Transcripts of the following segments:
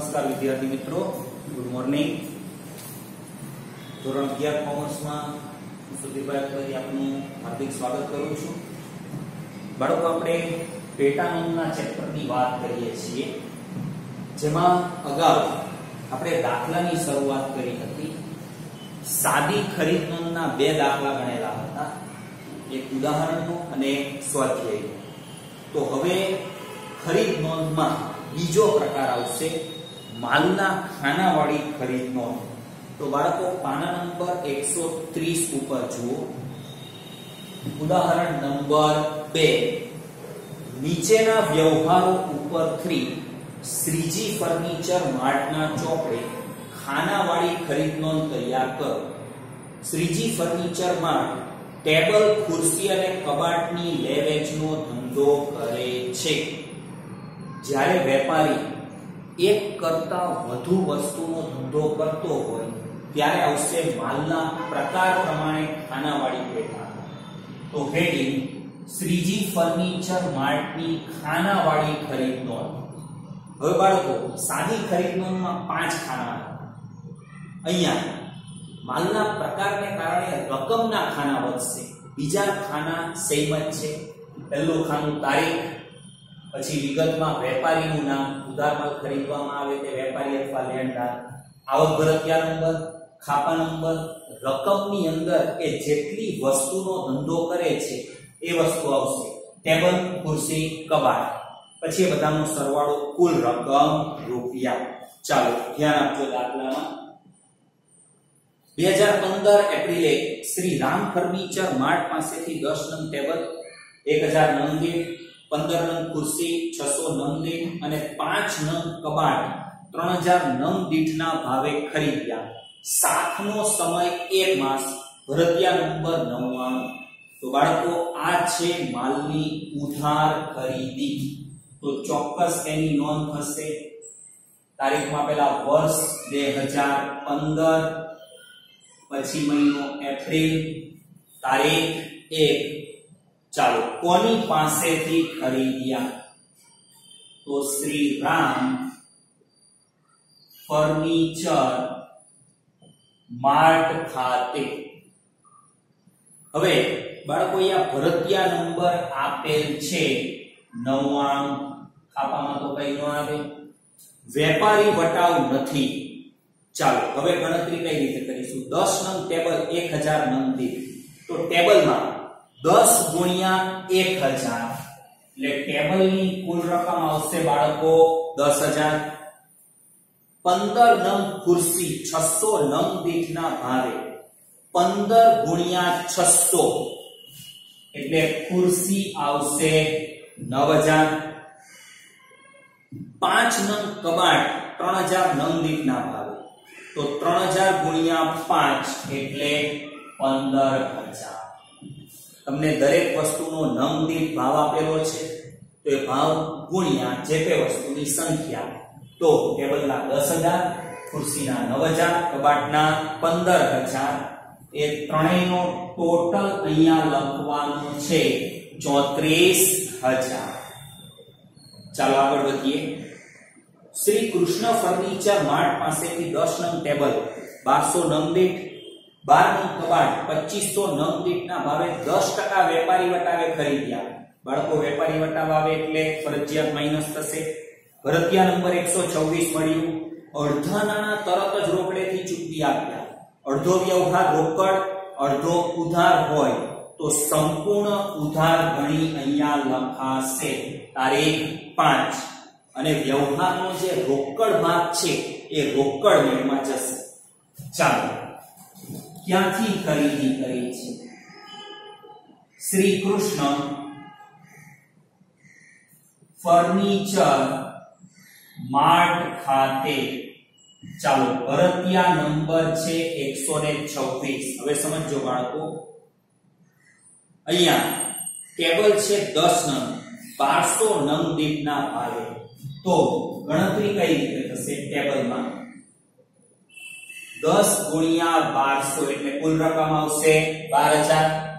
નમસ્કાર વિદ્યાર્થી મિત્રો. ગુડ મોર્નિંગ ધોરણ અગિયાર કોમર્સમાં હું સુધીરભાઈ આપનું હાર્દિક સ્વાગત કરું છું. બાળકો, આપણે પેટા નોંધના ચેપ્ટરની વાત કરીએ છીએ, જેમાં અગાઉ આપણે દાખલાની શરૂઆત કરી હતી. સાદી ખરીદ નોંધના બે દાખલા ગણેલા હતા. એક ઉદાહરણનો અને એક સ્વાધ્યાયનો. તો હવે ખરીદ નોંધમાં બીજો પ્રકાર આવશે. માલના ખાનાવાળી ખરીદ નોંધ. તો બાળકો, પાના નંબર 130 ઉપર જુઓ. ઉદાહરણ નંબર 2 નીચેના વ્યવહારો ઉપર થ્રી શ્રીજી ફર્નિચર માર્ટના ચોપડે ખાનાવાળી ખરીદ નોંધ તૈયાર કરો. શ્રીજી ફર્નિચર માર્ટ ટેબલ, ખુરશી અને કબાટની લે ધંધો કરે છે. જ્યારે વેપારી એક કરતા વધુ વસ્તુનો ધંધો કરતો હોય, ત્યારે આવશે માલના પ્રકાર પ્રમાણે ખાનાવાળી પેટા તો હેડિંગ શ્રીજી ફર્નિચર માર્ટની ખાનાવાળી ખરીદ નોંધ. હવે બાળકો, સાદી ખરીદ નોંધમાં પાંચ ખાના અહીંયા, માલના પ્રકારને કારણે રકમના ખાના વધશે. બીજા ખાના સૈમત છે. પહેલું ખાનું તારીખ પછી વિગતમાં વેપારીનું નામ ઉધારમાં ખરીદવામાં આવે તે વેપારી અથવા લેણદાર. આવક ભરતિયા નંબર ખાપા નંબર, રકમની અંદર એ જેટલી વસ્તુનો ધંધો કરે છે, એ વસ્તુ આવશે. ટેબલ, ખુરશી, કબાટ. પછી બધાનો સરવાળો કુલ રકમ, રૂપિયા. ચાલો, ધ્યાન આપજો દાખલામાં. 2015 એપ્રિલે શ્રી રામ ફર્નિચર માર્ટ પાસેથી દસ નંગ ટેબલ 1000 નંગ 15 નંગ ખુરશી 600 નંગ દીઠ અને 5 નંગ કબાટ 3000 નંગ દીઠના ભાવે ખરીદ્યા. સાતનો સમય એક માસ ભરતિયા નંબર 99 તો બાળકો, આ છે માલની ઉધાર ખરીદી. તો ચોક્કસ એની નોંધ થશે તારીખમાં પેલા વર્ષ 2015 પછી મહિનો એપ્રિલ, તારીખ એક. ચાલો, કોની પાસેથી ખરીદ્યા? તો શ્રી રામ ફર્નિચર માર્ટ ખાતે. હવે, બાળકો, અહીંયા ભરતિયા નંબર આપેલ છે 99 ખાપામાં તો કઈ ન આવે. વેપારી વટાવ નથી. ચાલો, હવે ગણતરી કઈ રીતે કરીશું? દસ નંગ ટેબલ 1000 નંગ દીઠ. તો ટેબલમાં 10 ગુણ્યા 1000 એટલે ટેબલની કુલ રકમ આવશે બાળકો 10000 15 નંગ ખુરશી 600 નંગ દીઠના ભાવે 15 ગુણ્યા 600 એટલે ખુરશી આવશે 9000 5 નંગ કબાટ 3000 નંગ દીઠના ભાવે તો 3000 ગુણ્યા 5 એટલે 15000 તમને દરેક વસ્તુનો નમદીઠ દીઠ ભાવ આપેલો છે, તો એ ભાવ ગુણ્યા જે તે વસ્તુની સંખ્યા. તો ટેબલના 10000 ખુરશીના 9000 કબાટના 15000 એ ત્રણેયનો ટોટલ અહીંયા લખવાનું છે 34000 ચાલો આગળ વધીએ. શ્રી કૃષ્ણ ફર્નિચર માર્ટ પાસેથી 10 નંગ ટેબલ 1200 નંગ દીઠ 12 નંગ કબાટ પચીસો નવ દીઠના ભાવે 10% વેપારી વટાવે ખરીદ્યા. બાળકો વેપારી વટાવ આવે એટલે ફરજિયાત માઇનસ થશે. ભરતિયા નંબર 126 મળ્યું. અડધા નાણા તરત જ રોકડેથી ચૂકવી આપ્યા. અડધો વ્યવહાર રોકડ, અડધો ઉધાર હોય તો સંપૂર્ણ ઉધાર ગણી અહીંયા લખાશે. તારીખ પાંચ. અને વ્યવહારનો જે રોકડ ભાગ છે, એ રોકડ મેળમાં જશે. ચાલો. ક્યાંથી ખરીદી કરી છે? શ્રી કૃષ્ણ ફર્નિચર માર્ટ ખાતે. ચાલો, ભરતિયા નંબર છે 126 હવે સમજો બાળકો. અહીંયા ટેબલ છે 10 નંગ. 1200 નંગ દીઠના ભાવે. તો ગણતરી કઈ રીતે થશે ટેબલમાં? 10 ગુણ્યા 1200 એટલે કુલ રકમ આવશે 12000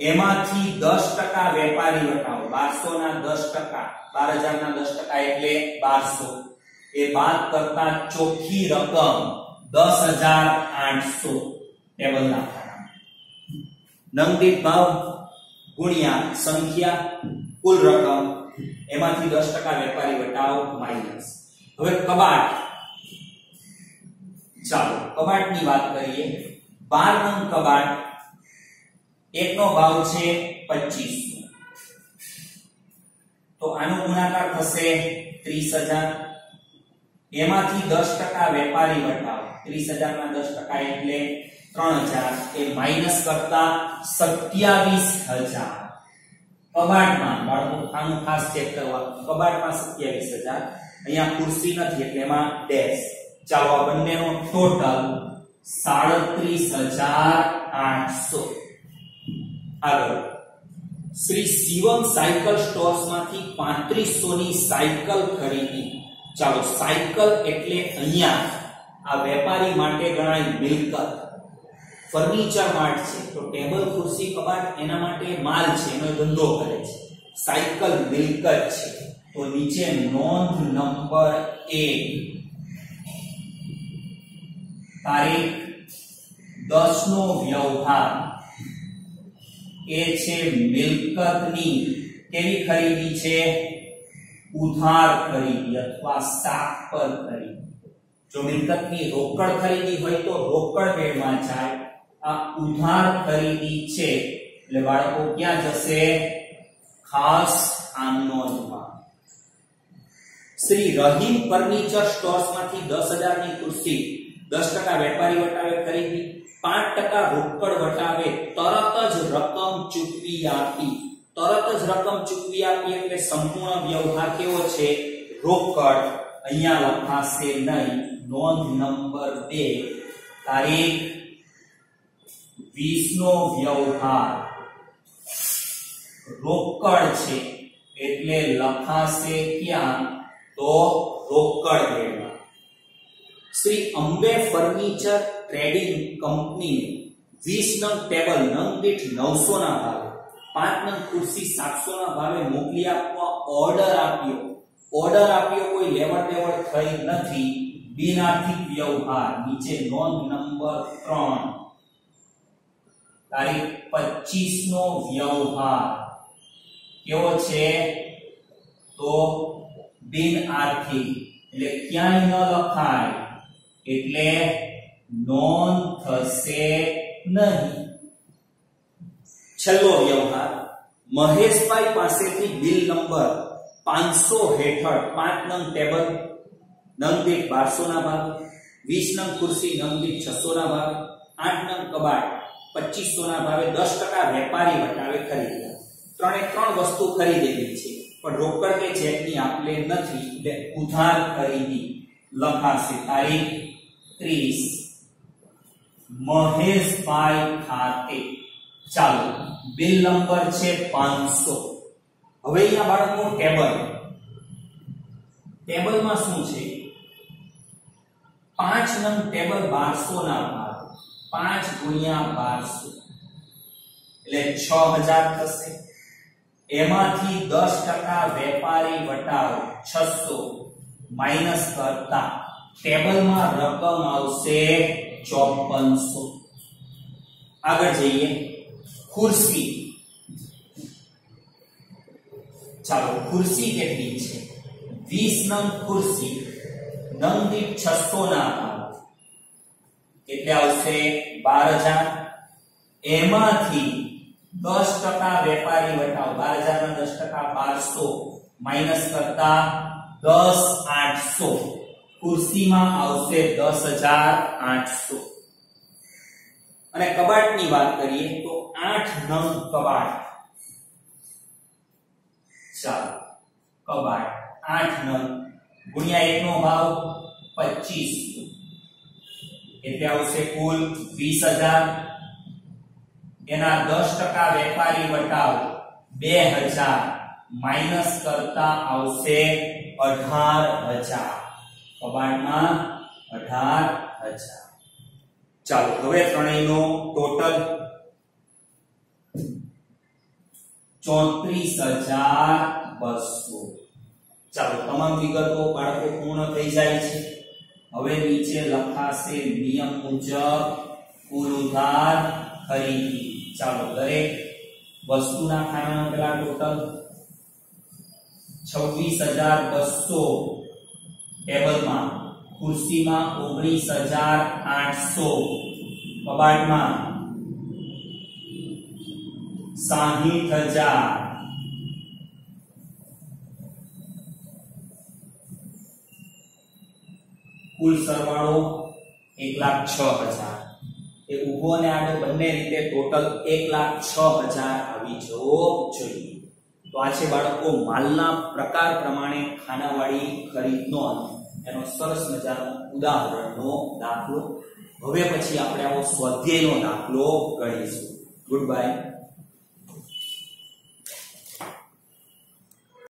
એમાંથી 10% વેપારી વટાવ 1200 ના 10% 12000 ના 10% એટલે 1200 એ બાદ કરતા ચોખ્ખી રકમ દસ હજાર આઠસો ટેબલના ખાના નંગ દીઠ ભાવ ગુણ્યા સંખ્યા કુલ રકમ એમાંથી દસ ટકા વેપારી વટાવ માઇનસ હવે કબાટ ચાલો, કબાટની વાત કરીએ. 12 નંગ કબાટ, એકનો ભાવ છે પચીસ તો આનો ગુણાકાર થશે ત્રીસ હજાર. એમાંથી દસ ટકા વેપારી વટાવ. ત્રીસ હજાર ના દસ ટકા એટલે ત્રણ હજાર. એ માઇનસ કરતા સત્યાવીસ હજાર. કબાટમાં, બાળકો, આનું ખાસ ચેક કરવા. કબાટમાં સત્યાવીસ હજાર. અહીંયા ખુરશી નથી, એટલે એમાં ડેશ ચાલો આ બંનેનો ટોટલ સાડત્રીસ હજાર આઠસો. આગળ. શ્રી શિવમ સાયકલ સ્ટોર્સમાંથી માંથી પાંત્રીસો ની સાયકલ ખરીદી. ચાલો સાયકલ એટલે અહીંયા આ વેપારી માટે ગણાય મિલકત. ફર્નિચર માર્ટ છે, તો ટેબલ, ખુરશી, કબાટ એના માટે માલ છે, એનો ધંધો કરે છે. સાયકલ મિલકત છે, તો નીચે નોંધ નંબર 1 તારીખ દસ નો વ્યવહાર. એ છે મિલકતની કેવી ખરીદી છે? ઉધાર ખરીદી અથવા શાક પર ખરીદી. જો મિલકતની રોકડ ખરીદી હોય તો રોકડ બેડમાં જાય. આ ઉધાર ખરીદી છે. એટલે બાળકો ક્યાં જશે? ખાસ આમ નોંધમાં શ્રી રહીમ ફર્નિચર સ્ટોર્સમાંથી દસ હજારની ખુરશી દસ ટકા વેપારી વટાવે ખરીદી, પાંચ ટકા રોકડ વટાવે, તરત જ રકમ ચૂકવી આપી. તરત જ રકમ ચૂકવી આપી એટલે સંપૂર્ણ વ્યવહાર કેવો છે? રોકડ. અહીંયા લખાશે નહીં. નોંધ નંબર બે. તારીખ વીસ નો વ્યવહાર. રોકડ છે એટલે લખાશે ક્યાં? તો રોકડ વેળમાં Shri Ambe furniture trading company 20 નંગ ટેબલ, નંગ દીઠ 900 ના ભાવે, પાંચ નંગ ખુરશી 700 ના ભાવે મોકલી આપવા ઓર્ડર આપ્યો. ઓર્ડર આપ્યો કોઈ લેવડ દેવડ થઈ નથી. બિન આર્થિક વ્યવહાર, નીચે નોંધ નંબર 3 તારીખ 25 નો વ્યવહાર. કેવો છે? તો બિન આર્થિક એટલે ક્યાંય ન લખાય. એટલે નોંધ થશે નહીં. છેલ્લો વ્યવહાર. મહેશભાઈ પાસેથી બિલ નંબર 500 હેઠળ પાંચ નંગ ટેબલ, નંગ દીઠ 1200 ના ભાવ 20 નંગ ખુરશી, નંગ દીઠ 600 ના ભાવે આઠ નંગ કબાટ 2500 ના ભાવે 10% વેપારી વટાવે ખરીદ્યા. ત્રણે ત્રણ વસ્તુ ખરીદેલી છે. પણ રોકડ કે ચેકની આપલે નથી, એટલે ઉધાર ખરીદી. લખાશે તારીખ. 30 મહેશભાઈ ખાતે. ચાલો, બિલ નંબર છે 500 હવે અહીંયા બાળકનું ટેબલ. ટેબલમાં શું છે? પાંચ નંગ ટેબલ બારસો ના ભાવ પાંચ ગુણ્યા બારસો. એટલે 6000 થશે. એમાંથી 10% વેપારી વટાવ 600 માઇનસ કરતા. ટેબલમાં રકમ આવશે 5400 આગળ જઈએ. ખુરશી. ચાલો, ખુરશી કેટલી છે? 20 નંગ ખુરશી. નંગ દીઠ 600 ના એટલે આવશે 12000 એમાંથી 10% વેપારી વટાવ. 12000 ના 10% 1200 માઇનસ કરતા 10800 ખુરશીમાં આવશે 10800 અને કબાટની વાત કરીએ તો આઠ નંગ કબાટ. ચાલો, કબાટ, આઠ નંગ. ગુણ્યા એક નો ભાવ 25 એટલે આવશે કુલ વીસ હજાર. એના 10% વેપારી વટાવ 2000 માઇનસ કરતા આવશે 18000 કબાટમાં 18000 ચાલો, હવે ત્રણેયનો ટોટલ 34200 ચાલો, તમામ વિગતો બાળકો પૂર્ણ થઈ જાય છે. હવે નીચે લખાશે નિયમ મુજબ કુલ ઉધાર ખરીદી. ચાલો, દરેક વસ્તુના ખાનામાં પેલા ટોટલ? છવ્વીસ હજાર બસો ટેબલમાં ખુરશીમાં ઓગણીસ હજાર આઠસો કબાટમાં સાહીઠ હજાર કુલ સરવાળો એક લાખ છ હજાર. એ ઊભો અને આડો બંને રીતે ટોટલ એક લાખ છ હજાર આવી જવો જોઈએ. તો આ છે બાળકો, માલના પ્રકાર પ્રમાણે ખાનાવાળી ખરીદ નોંધ એનો સરસ મજાનો ઉદાહરણનો દાખલો. હવે પછી આપણે આવો સ્વાધ્યાયનો દાખલો ગણીશું ગુડ બાય